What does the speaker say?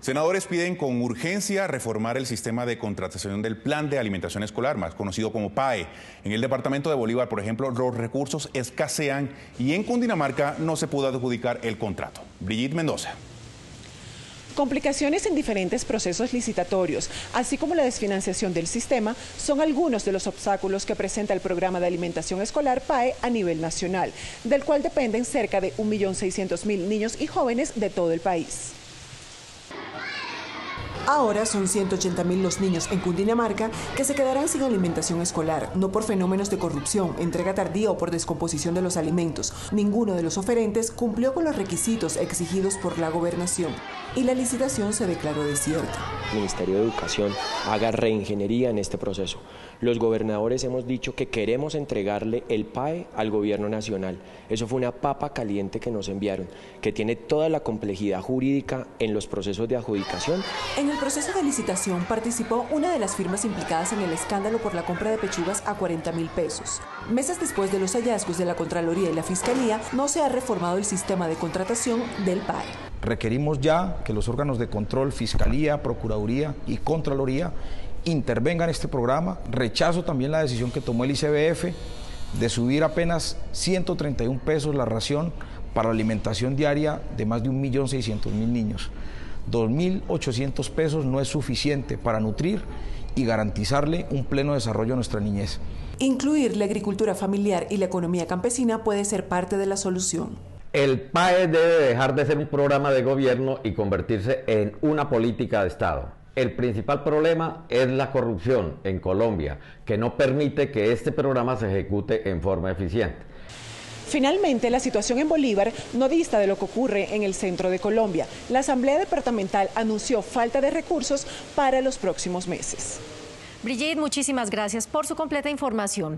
Senadores piden con urgencia reformar el sistema de contratación del Plan de Alimentación Escolar, más conocido como PAE. En el departamento de Bolívar, por ejemplo, los recursos escasean y en Cundinamarca no se pudo adjudicar el contrato. Brigitte Mendoza. Complicaciones en diferentes procesos licitatorios, así como la desfinanciación del sistema, son algunos de los obstáculos que presenta el programa de alimentación escolar PAE a nivel nacional, del cual dependen cerca de 1.600.000 niños y jóvenes de todo el país. Ahora son 180.000 los niños en Cundinamarca que se quedarán sin alimentación escolar, no por fenómenos de corrupción, entrega tardía o por descomposición de los alimentos. Ninguno de los oferentes cumplió con los requisitos exigidos por la gobernación y la licitación se declaró desierta. El Ministerio de Educación haga reingeniería en este proceso. Los gobernadores hemos dicho que queremos entregarle el PAE al gobierno nacional. Eso fue una papa caliente que nos enviaron, que tiene toda la complejidad jurídica en los procesos de adjudicación. En el proceso de licitación participó una de las firmas implicadas en el escándalo por la compra de pechugas a 40 mil pesos. Meses después de los hallazgos de la Contraloría y la Fiscalía, no se ha reformado el sistema de contratación del PAE. Requerimos ya que los órganos de control, Fiscalía, Procuraduría y Contraloría intervenga en este programa. Rechazo también la decisión que tomó el ICBF de subir apenas 131 pesos la ración para la alimentación diaria de más de 1.600.000 niños. 2.800 pesos no es suficiente para nutrir y garantizarle un pleno desarrollo a nuestra niñez. Incluir la agricultura familiar y la economía campesina puede ser parte de la solución. El PAE debe dejar de ser un programa de gobierno y convertirse en una política de Estado. El principal problema es la corrupción en Colombia, que no permite que este programa se ejecute en forma eficiente. Finalmente, la situación en Bolívar no dista de lo que ocurre en el centro de Colombia. La Asamblea Departamental anunció falta de recursos para los próximos meses. Brigitte, muchísimas gracias por su completa información.